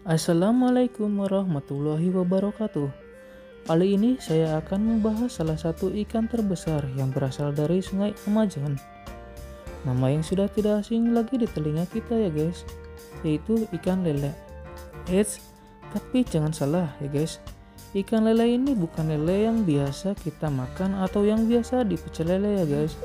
Assalamualaikum warahmatullahi wabarakatuh. Kali ini saya akan membahas salah satu ikan terbesar yang berasal dari Sungai Amazon. Nama yang sudah tidak asing lagi di telinga kita ya guys, yaitu ikan lele. Eits, tapi jangan salah ya guys. Ikan lele ini bukan lele yang biasa kita makan atau yang biasa dipecel lele ya guys.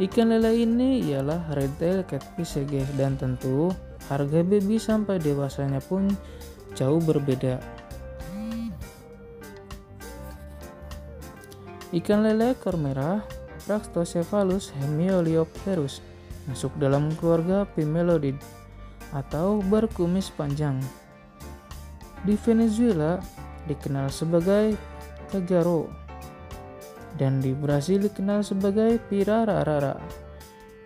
Ikan lele ini ialah red tail catfish ya guys dan tentu harga baby sampai dewasanya pun jauh berbeda. Ikan lele ekor merah Praxtocephalus hemiolioperus masuk dalam keluarga Pimelodid atau berkumis panjang. Di Venezuela dikenal sebagai kagaro dan di Brasil dikenal sebagai pirararara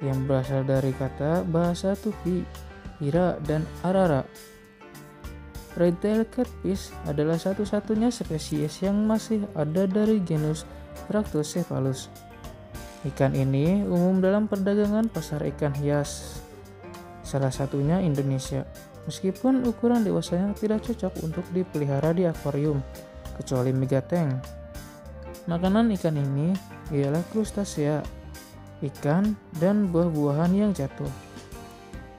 yang berasal dari kata bahasa Tupi Ira, dan Arara. Red tail catfish adalah satu-satunya spesies yang masih ada dari genus Bractocephalus. Ikan ini umum dalam perdagangan pasar ikan hias, salah satunya Indonesia. Meskipun ukuran dewasanya tidak cocok untuk dipelihara di akuarium, kecuali megateng. Makanan ikan ini ialah krustasea, ikan, dan buah-buahan yang jatuh.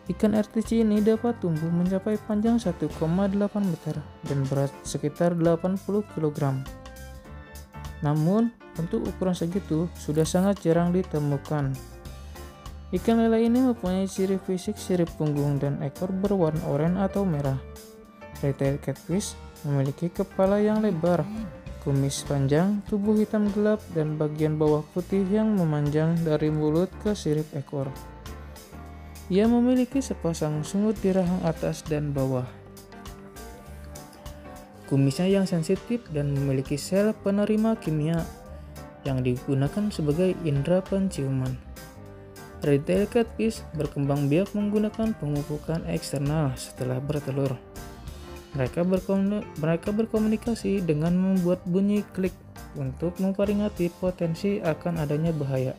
Ikan RTC ini dapat tumbuh mencapai panjang 1,8 meter dan berat sekitar 80 kg. Namun, untuk ukuran segitu sudah sangat jarang ditemukan. Ikan lele ini mempunyai ciri fisik sirip punggung dan ekor berwarna oranye atau merah. Retail catfish memiliki kepala yang lebar, kumis panjang, tubuh hitam gelap, dan bagian bawah putih yang memanjang dari mulut ke sirip ekor. Ia memiliki sepasang sungut di rahang atas dan bawah. Kumisnya yang sensitif dan memiliki sel penerima kimia yang digunakan sebagai indera penciuman. Retail catfish berkembang biak menggunakan pemupukan eksternal setelah bertelur. Mereka, mereka berkomunikasi dengan membuat bunyi klik untuk memperingati potensi akan adanya bahaya.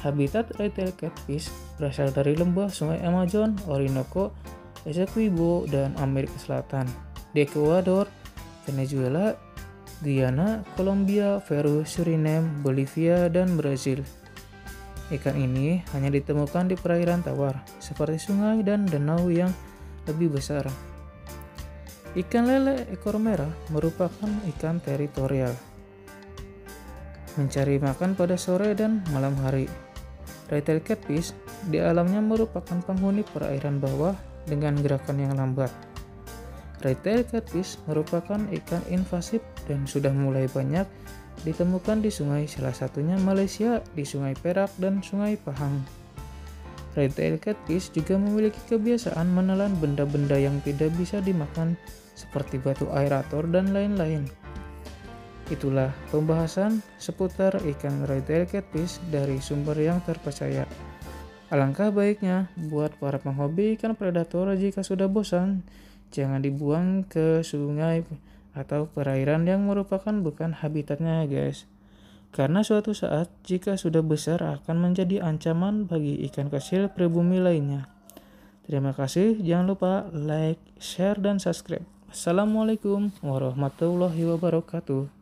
Habitat retail catfish berasal dari lembah sungai Amazon, Orinoco, Essequibo, dan Amerika Selatan. Di Ecuador, Venezuela, Guyana, Kolombia, Peru, Suriname, Bolivia, dan Brazil. Ikan ini hanya ditemukan di perairan tawar, seperti sungai dan danau yang lebih besar. Ikan lele ekor merah merupakan ikan teritorial. Mencari makan pada sore dan malam hari. Retail catfish di alamnya merupakan penghuni perairan bawah dengan gerakan yang lambat. Retail catfish merupakan ikan invasif dan sudah mulai banyak ditemukan di sungai salah satunya Malaysia di Sungai Perak dan Sungai Pahang. Retail catfish juga memiliki kebiasaan menelan benda-benda yang tidak bisa dimakan seperti batu aerator dan lain-lain. Itulah pembahasan seputar ikan retail catfish dari sumber yang terpercaya. Alangkah baiknya buat para penghobi ikan predator jika sudah bosan, jangan dibuang ke sungai atau perairan yang merupakan bukan habitatnya guys. Karena suatu saat jika sudah besar akan menjadi ancaman bagi ikan kecil pribumi lainnya. Terima kasih, jangan lupa like, share, dan subscribe. Assalamualaikum warahmatullahi wabarakatuh.